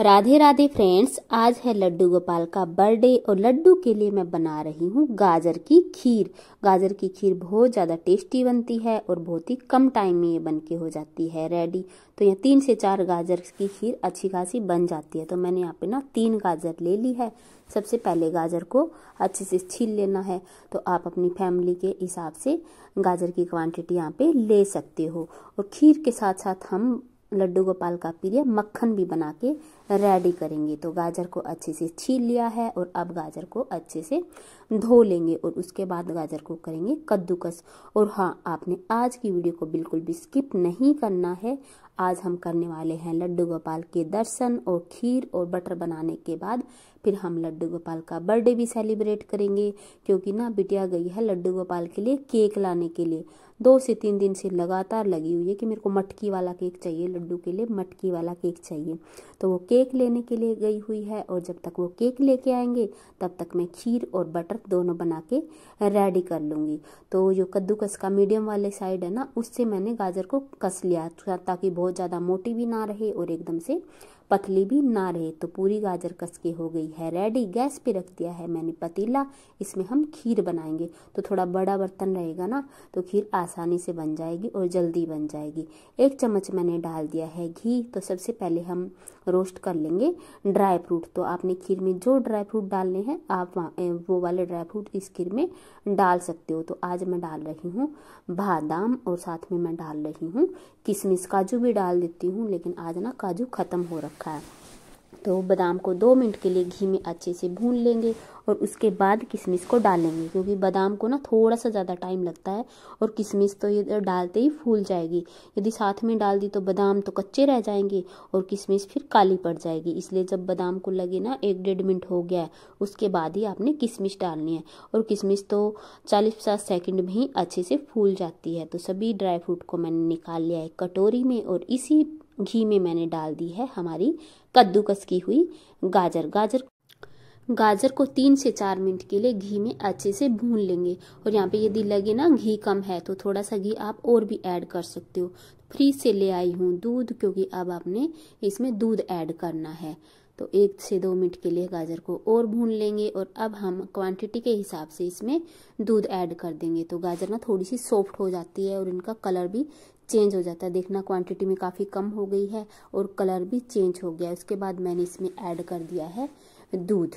Radhe Radhe friends आज है लड्डू गोपाल का बर्थडे और लड्डू के लिए मैं बना रही हूँ गाजर की खीर। गाजर की खीर बहुत ज़्यादा टेस्टी बनती है और बहुत ही कम टाइम में ये बन के हो जाती है रेडी तो यहाँ तीन से चार गाजर की खीर अच्छी खासी बन जाती है। तो मैंने यहाँ पे ना तीन गाजर ले ली है। सबसे पहले गाजर को अच्छे से छील लेना है। तो आप अपनी फैमिली के हिसाब से गाजर की क्वांटिटी यहाँ पे ले सकते हो। और खीर के साथ साथ हम लड्डू गोपाल का प्रिय मक्खन भी बना के रेडी करेंगे। तो गाजर को अच्छे से छील लिया है और अब गाजर को अच्छे से धो लेंगे और उसके बाद गाजर को करेंगे कद्दूकस। और हाँ आपने आज की वीडियो को बिल्कुल भी स्किप नहीं करना है। आज हम करने वाले हैं लड्डू गोपाल के दर्शन और खीर और बटर बनाने के बाद फिर हम लड्डू गोपाल का बर्थडे भी सेलिब्रेट करेंगे। क्योंकि ना, बिटिया गई है लड्डू गोपाल के लिए केक लाने के लिए। दो से तीन दिन से लगातार लगी हुई है कि मेरे को मटकी वाला केक चाहिए, लड्डू के लिए मटकी वाला केक चाहिए। तो वो केक लेने के लिए गई हुई है और जब तक वो केक लेके आएँगे, तब तक मैं खीर और बटर दोनों बना के रेडी कर लूँगी। तो जो कद्दूकस का मीडियम वाले साइड है ना, उससे मैंने गाजर को कस लिया ताकि बहुत ज़्यादा मोटी भी ना रहे और एकदम से पतली भी ना रहे तो पूरी गाजर कस के हो गई है। रेडी गैस पे रख दिया है मैंने पतीला। इसमें हम खीर बनाएँगे। तो थोड़ा बड़ा बर्तन रहेगा ना तो खीर आसानी से बन जाएगी और जल्दी बन जाएगी। एक चम्मच मैंने डाल दिया है घी। तो सबसे पहले हम रोस्ट कर लेंगे ड्राई फ्रूट। तो आपने खीर में जो ड्राई फ्रूट डालने हैं, आप वो वाले ड्राई फ्रूट इस खीर में डाल सकते हो। तो आज मैं डाल रही हूँ बादाम और साथ में मैं डाल रही हूँ किशमिश। काजू भी डाल देती हूँ, लेकिन आज ना काजू ख़त्म हो रखा है। तो बादाम को दो मिनट के लिए घी में अच्छे से भून लेंगे और उसके बाद किशमिश को डालेंगे क्योंकि बादाम को ना थोड़ा सा ज़्यादा टाइम लगता है और किशमिश तो ये डालते ही फूल जाएगी। यदि साथ में डाल दी तो बादाम तो कच्चे रह जाएँगे और किशमिश फिर काली पड़ जाएगी। इसलिए जब बादाम को लगे ना एक डेढ़ मिनट हो गया है, उसके बाद ही आपने किशमिश डालनी है। और किशमिश तो चालीस पचास सेकेंड में ही अच्छे से फूल जाती है। तो सभी ड्राई फ्रूट को मैंने निकाल लिया है कटोरी में और इसी घी में मैंने डाल दी है हमारी कद्दूकस की हुई गाजर। गाजर गाजर को तीन से चार मिनट के लिए घी में अच्छे से भून लेंगे। और यहाँ पे यदि लगे ना घी कम है तो थोड़ा सा घी आप और भी ऐड कर सकते हो। फ्रीज से ले आई हूँ दूध, क्योंकि अब आपने इसमें दूध ऐड करना है। तो एक से दो मिनट के लिए गाजर को और भून लेंगे और अब हम क्वांटिटी के हिसाब से इसमें दूध ऐड कर देंगे। तो गाजर ना थोड़ी सी सॉफ्ट हो जाती है और इनका कलर भी चेंज हो जाता है। देखना क्वांटिटी में काफ़ी कम हो गई है और कलर भी चेंज हो गया उसके बाद मैंने इसमें ऐड कर दिया है दूध।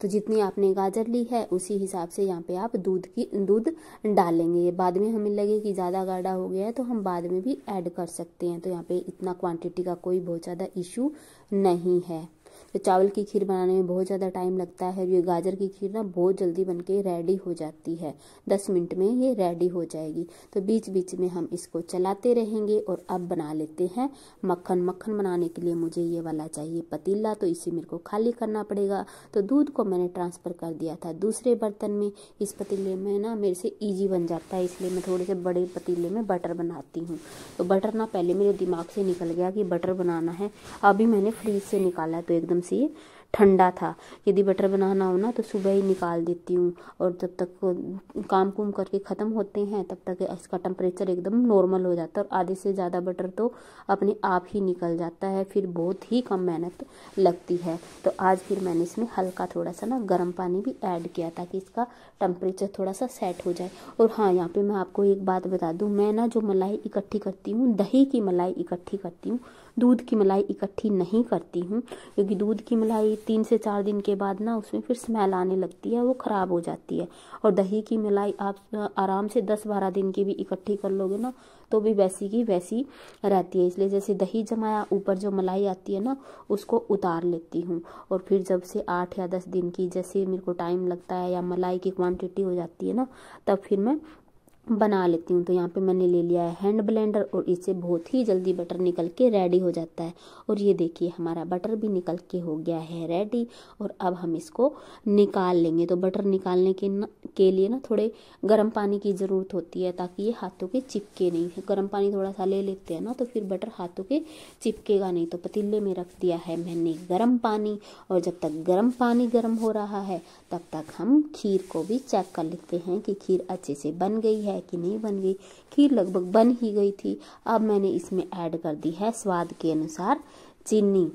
तो जितनी आपने गाजर ली है, उसी हिसाब से यहाँ पे आप दूध की, दूध डालेंगे। बाद में हमें लगे कि ज़्यादा गाढ़ा हो गया है तो हम बाद में भी ऐड कर सकते हैं। तो यहाँ पे इतना क्वांटिटी का कोई बहुत ज़्यादा इशू नहीं है। तो चावल की खीर बनाने में बहुत ज़्यादा टाइम लगता है ये गाजर की खीर ना बहुत जल्दी बन के रेडी हो जाती है। दस मिनट में ये रेडी हो जाएगी। तो बीच बीच में हम इसको चलाते रहेंगे और अब बना लेते हैं। मक्खन मक्खन बनाने के लिए मुझे ये वाला चाहिए पतीला तो इसे मेरे को खाली करना पड़ेगा। तो दूध को मैंने ट्रांसफ़र कर दिया था दूसरे बर्तन में। इस पतीले में ना मेरे से ईजी बन जाता है, इसलिए मैं थोड़े से बड़े पतीले में बटर बनाती हूँ। तो बटर ना पहले मेरे दिमाग से निकल गया कि बटर बनाना है। अभी मैंने फ्रीज से निकाला तो एकदम से ठंडा था। यदि बटर बनाना हो ना तो सुबह ही निकाल देती हूँ और जब तक काम कुम करके ख़त्म होते हैं, तब तक इसका टेम्परेचर एकदम नॉर्मल हो जाता है और आधे से ज़्यादा बटर तो अपने आप ही निकल जाता है। फिर बहुत ही कम मेहनत लगती है। तो आज फिर मैंने इसमें हल्का थोड़ा सा ना गर्म पानी भी ऐड किया ताकि इसका टेम्परेचर थोड़ा सा सेट हो जाए। और हाँ यहाँ पर मैं आपको एक बात बता दूँ, मैं ना जो मलाई इकट्ठी करती हूँ, दही की मलाई इकट्ठी करती हूँ दूध की मलाई इकट्ठी नहीं करती हूँ, क्योंकि दूध की मलाई तीन से चार दिन के बाद ना उसमें फिर स्मेल आने लगती है, वो ख़राब हो जाती है। और दही की मलाई आप, आराम से दस बारह दिन की भी इकट्ठी कर लोगे ना तो भी वैसी की वैसी रहती है। इसलिए जैसे दही जमाया, ऊपर जो मलाई आती है ना, उसको उतार लेती हूँ। और फिर जब से आठ या दस दिन की, जैसे मेरे को टाइम लगता है या मलाई की क्वांटिटी हो जाती है ना, तब फिर मैं बना लेती हूँ। तो यहाँ पे मैंने ले लिया है हैंड ब्लेंडर और इससे बहुत ही जल्दी बटर निकल के रेडी हो जाता है। और ये देखिए हमारा बटर भी निकल के हो गया है रेडी और अब हम इसको निकाल लेंगे। तो बटर निकालने के न, के लिए ना थोड़े गर्म पानी की ज़रूरत होती है ताकि ये हाथों के चिपके नहीं। गर्म पानी थोड़ा सा ले लेते हैं ना तो फिर बटर हाथों के चिपकेगा नहीं। तो पतीले में रख दिया है मैंने गर्म पानी और जब तक गर्म पानी गर्म हो रहा है तब तक हम खीर को भी चेक कर लेते हैं कि खीर अच्छे से बन गई है कि नहीं बन गई खीर लगभग बन ही गई थी। अब मैंने इसमें ऐड कर दी है स्वाद के अनुसार चीनी।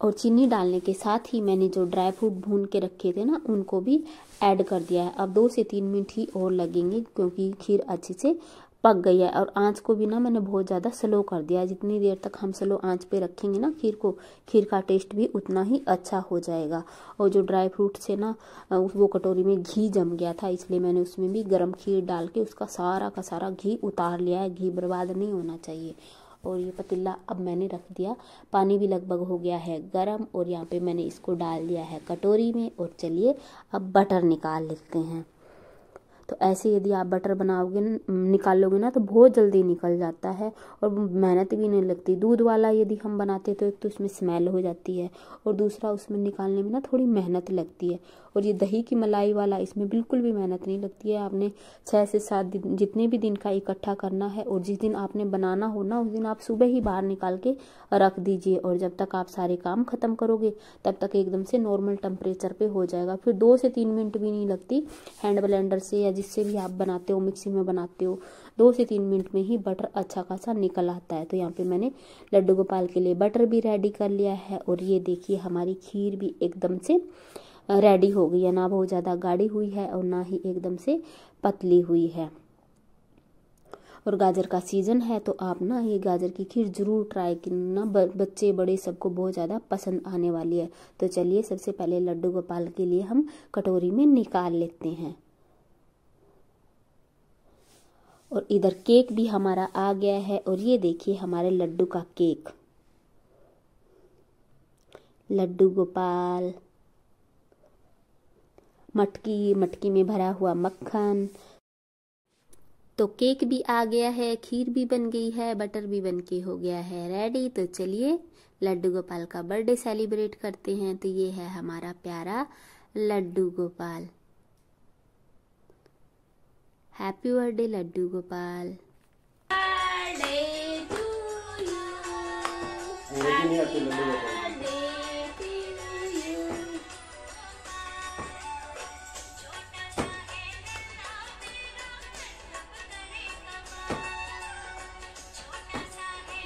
और चीनी डालने के साथ ही मैंने जो ड्राई फ्रूट भून के रखे थे ना, उनको भी ऐड कर दिया है। अब दो से तीन मिनट ही और लगेंगे, क्योंकि खीर अच्छे से पक गई है और आँच को भी ना मैंने बहुत ज़्यादा स्लो कर दिया है। जितनी देर तक हम स्लो आँच पे रखेंगे ना खीर को, खीर का टेस्ट भी उतना ही अच्छा हो जाएगा। और जो ड्राई फ्रूट से ना वो कटोरी में घी जम गया था, इसलिए मैंने उसमें भी गर्म खीर डाल के उसका सारा का सारा घी उतार लिया है। घी बर्बाद नहीं होना चाहिए। और ये पतीला अब मैंने रख दिया। पानी भी लगभग हो गया है गरम और यहाँ पे मैंने इसको डाल दिया है कटोरी में। और चलिए अब बटर निकाल लेते हैं। तो ऐसे यदि आप बटर बनाओगे निकालोगे ना तो बहुत जल्दी निकल जाता है और मेहनत भी नहीं लगती। दूध वाला यदि हम बनाते तो एक तो उसमें स्मेल हो जाती है और दूसरा उसमें निकालने में ना थोड़ी मेहनत लगती है। और ये दही की मलाई वाला, इसमें बिल्कुल भी मेहनत नहीं लगती है। आपने छः से सात दिन, जितने भी दिन का इकट्ठा करना है और जिस दिन आपने बनाना हो ना, उस दिन आप सुबह ही बाहर निकाल के रख दीजिए और जब तक आप सारे काम ख़त्म करोगे, तब तक एकदम से नॉर्मल टेम्परेचर पे हो जाएगा। फिर दो से तीन मिनट भी नहीं लगती हैंड ब्लेंडर से या जिससे भी आप बनाते हो मिक्सी में बनाते हो। दो से तीन मिनट में ही बटर अच्छा खासा निकल आता है। तो यहाँ पे मैंने लड्डू गोपाल के लिए बटर भी रेडी कर लिया है और ये देखिए हमारी खीर भी एकदम से रेडी हो गई है। ना बहुत ज़्यादा गाढ़ी हुई है और ना ही एकदम से पतली हुई है। और गाजर का सीज़न है तो आप ना ये गाजर की खीर ज़रूर ट्राई करना। बच्चे, बड़े सबको बहुत ज़्यादा पसंद आने वाली है। तो चलिए सबसे पहले लड्डू गोपाल के लिए हम कटोरी में निकाल लेते हैं। और इधर केक भी हमारा आ गया है और ये देखिए हमारे लड्डू का केक। लड्डू गोपाल। मटकी मटकी में भरा हुआ मक्खन। तो केक भी आ गया है खीर भी बन गई है बटर भी बन के हो गया है। रेडी तो चलिए लड्डू गोपाल का बर्थडे सेलिब्रेट करते हैं। तो ये है हमारा प्यारा Laddu Gopal. Happy birthday Laddu Gopal.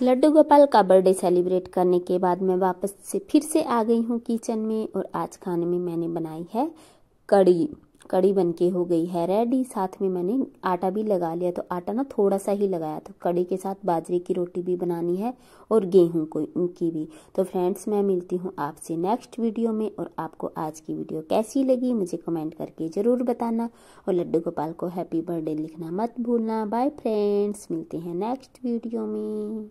Laddu Gopal का बर्थडे सेलिब्रेट करने के बाद मैं वापस से फिर से आ गई हूँ किचन में और आज खाने में मैंने बनाई है कड़ी। कड़ी बन के हो गई है रेडी। साथ में मैंने आटा भी लगा लिया। तो आटा ना थोड़ा सा ही लगाया। तो कड़ी के साथ बाजरे की रोटी भी बनानी है और गेहूँ को की भी। तो फ्रेंड्स, मैं मिलती हूँ आपसे नेक्स्ट वीडियो में और आपको आज की वीडियो कैसी लगी मुझे कमेंट करके ज़रूर बताना। और लड्डू गोपाल को हैप्पी बर्थडे लिखना मत भूलना। बाय फ्रेंड्स, मिलते हैं नेक्स्ट वीडियो में।